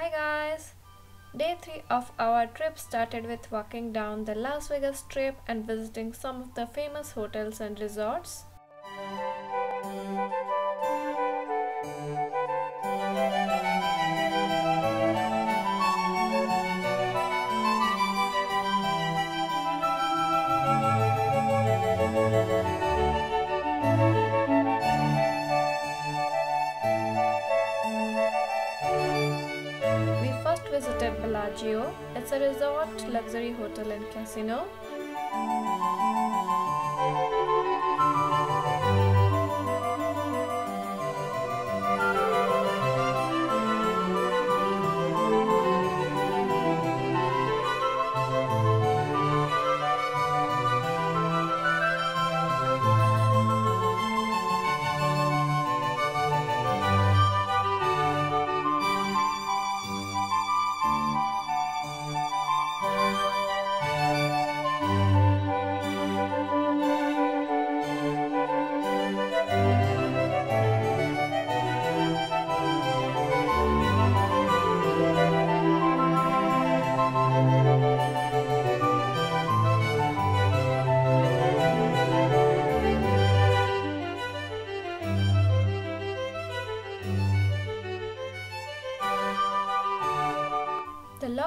Hi guys! Day 3 of our trip started with walking down the Las Vegas Strip and visiting some of the famous hotels and resorts. Bellagio. It's a resort, luxury hotel and casino.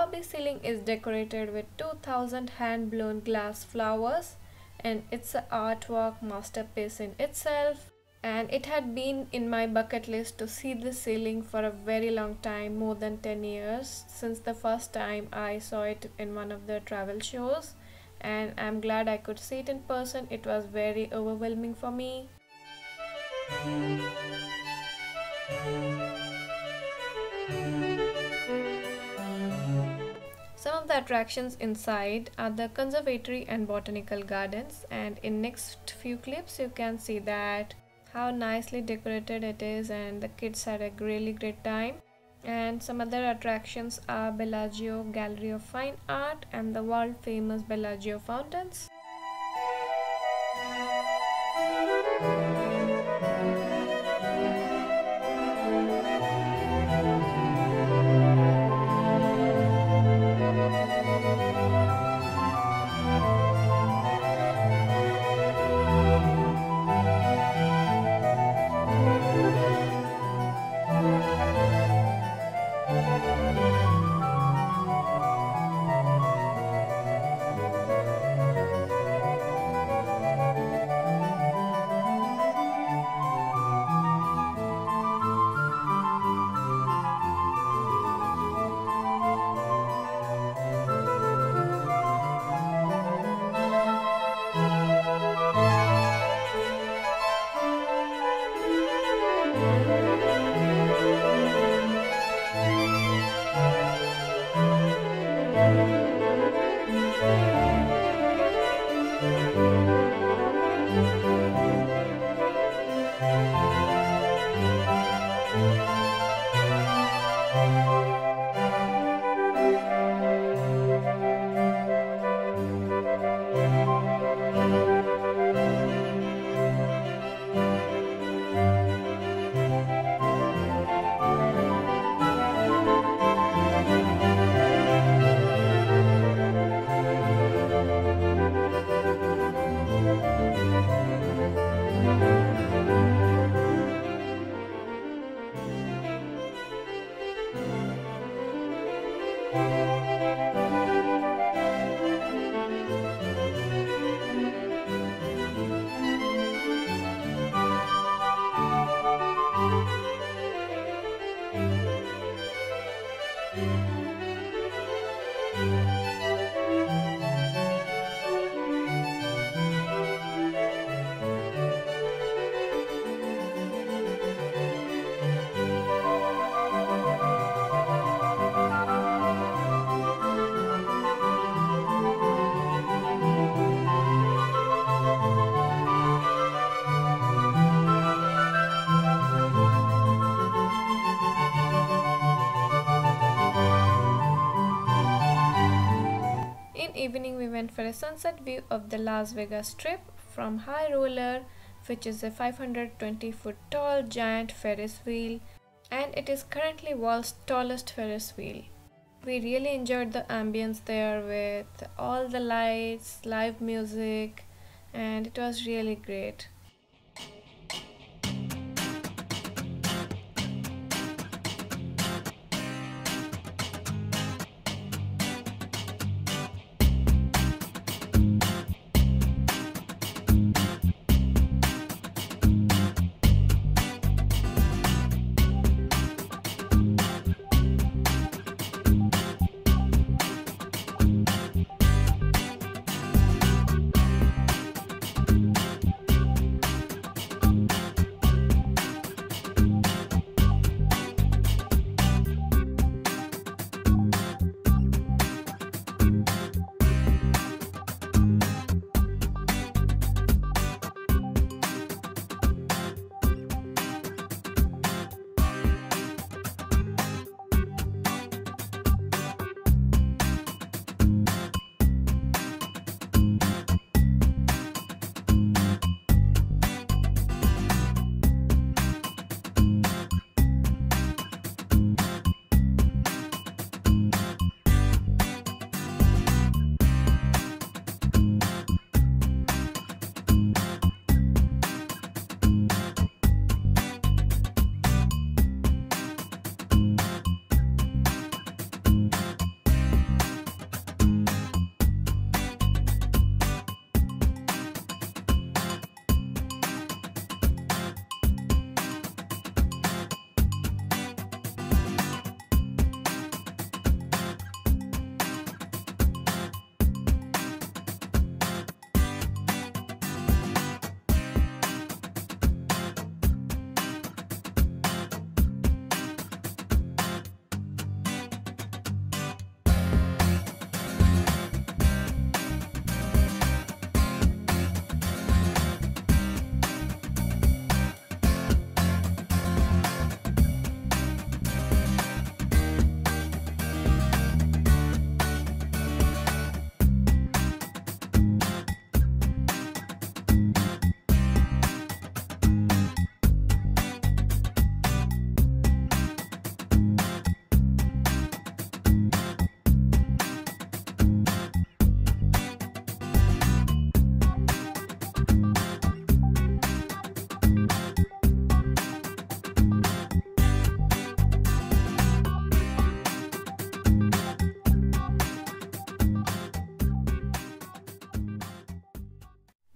The lobby ceiling is decorated with 2000 hand blown glass flowers and it's an artwork masterpiece in itself. And it had been in my bucket list to see the ceiling for a very long time more than 10 years since the first time I saw it in one of the travel shows. And I'm glad I could see it in person. It was very overwhelming for me the attractions inside are the conservatory and botanical gardens and in next few clips you can see that how nicely decorated it is and the kids had a really great time and some other attractions are Bellagio Gallery of Fine Art and the world famous Bellagio fountains. For a sunset view of the Las Vegas Strip from High Roller which is a 520 foot tall giant Ferris wheel and it is currently world's tallest Ferris wheel. We really enjoyed the ambience there with all the lights, live music, and it was really great.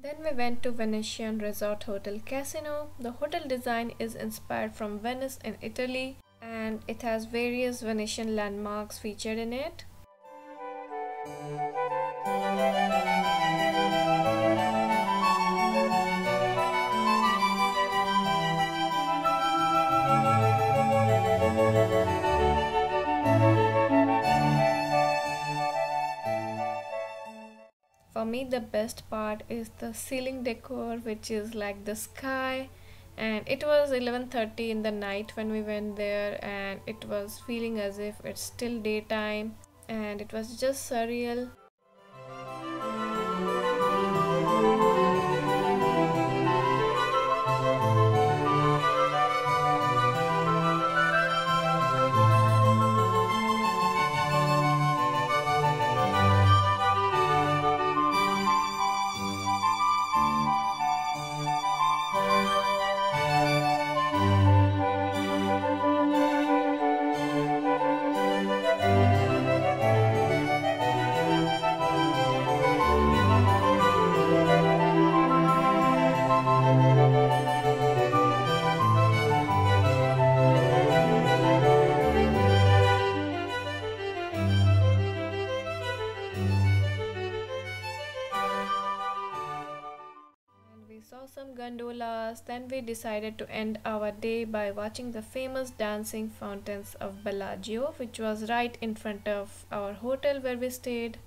Then we went to Venetian Resort Hotel Casino. The hotel design is inspired from Venice in Italy and it has various Venetian landmarks featured in it. For me the best part is the ceiling decor which is like the sky. And it was 11:30 in the night when we went there and it was feeling as if it's still daytime. And it was just surreal gondolas. Then we decided to end our day by watching the famous dancing fountains of Bellagio, which was right in front of our hotel where we stayed.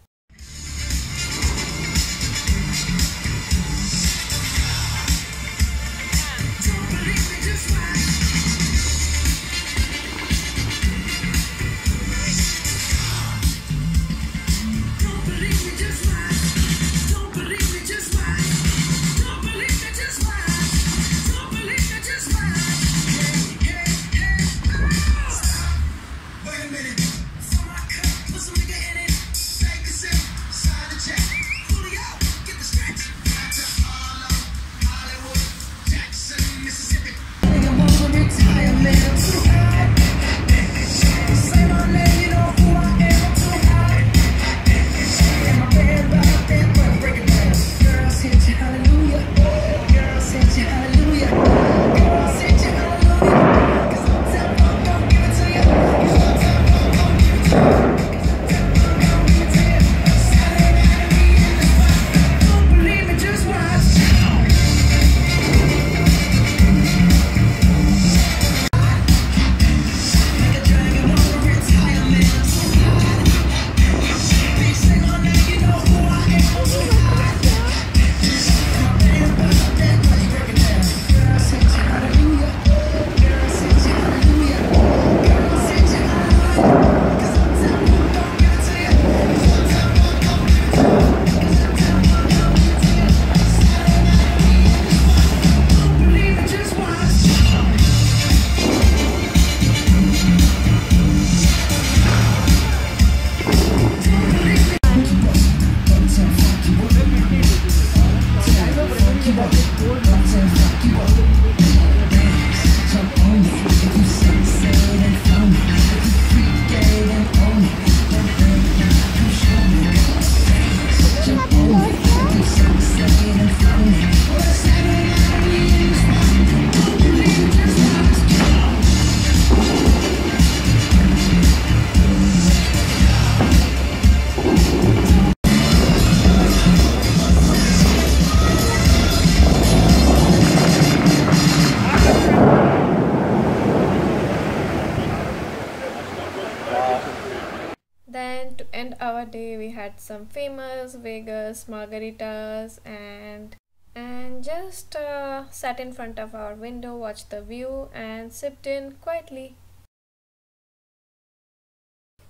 End our day, we had some famous Vegas margaritas and and just uh, sat in front of our window, watched the view, and sipped in quietly.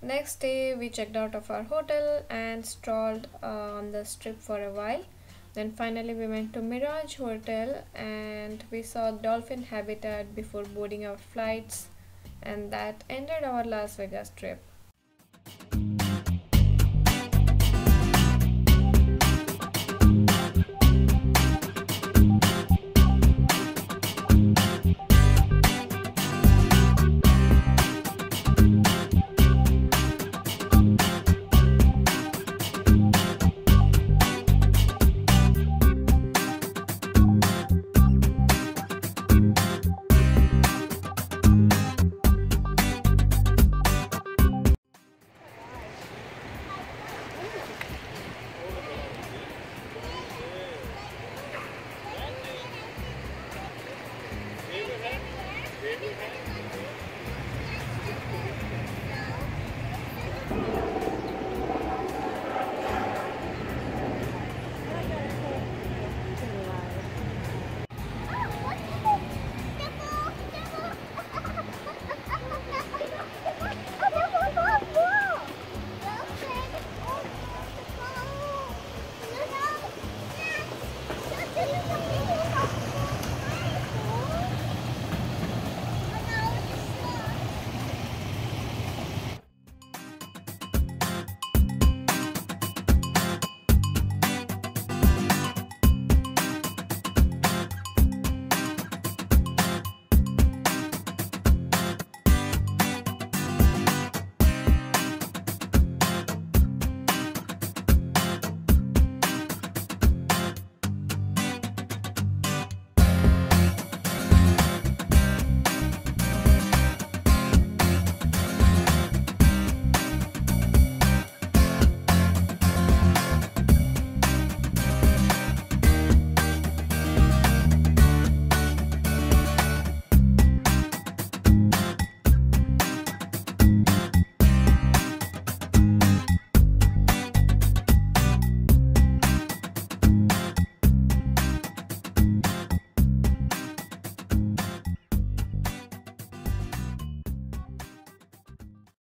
Next day, we checked out of our hotel and strolled uh, on the strip for a while. Then finally, we went to Mirage Hotel and we saw dolphin habitat before boarding our flights, and that ended our Las Vegas trip.